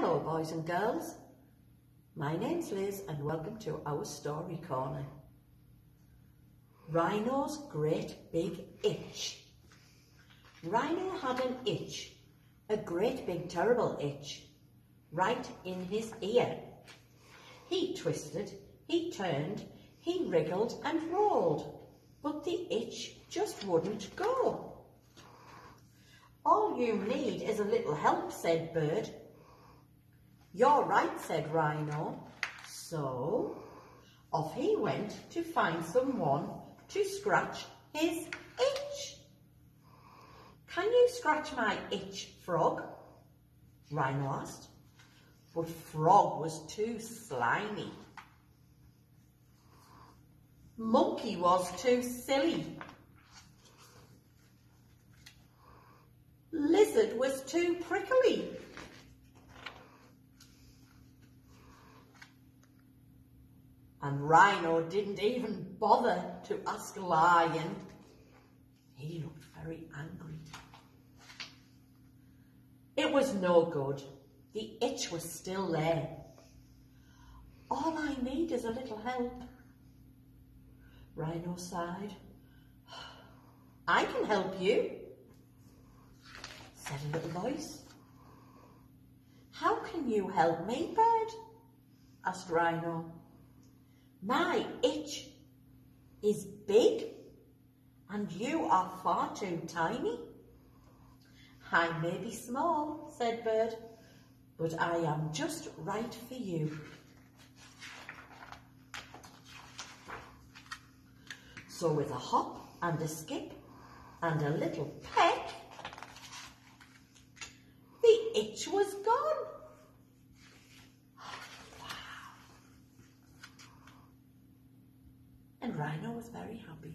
Hello boys and girls, my name's Liz and welcome to our story corner. Rhino's great big itch. Rhino had an itch, a great big terrible itch, right in his ear. He twisted, he turned, he wriggled and rolled, but the itch just wouldn't go. All you need is a little help, said Bird. You're right, said Rhino. So off he went to find someone to scratch his itch. Can you scratch my itch, Frog? Rhino asked. But Frog was too slimy. Monkey was too silly. Lizard was too prickly. And Rhino didn't even bother to ask Lion. He looked very angry. It was no good. The itch was still there. All I need is a little help. Rhino sighed. I can help you, said a little voice. How can you help me, Bird? asked Rhino. My itch is big and you are far too tiny. I may be small, said Bird, but I am just right for you. So with a hop and a skip and a little peck, the itch was gone. and Rhino was very happy.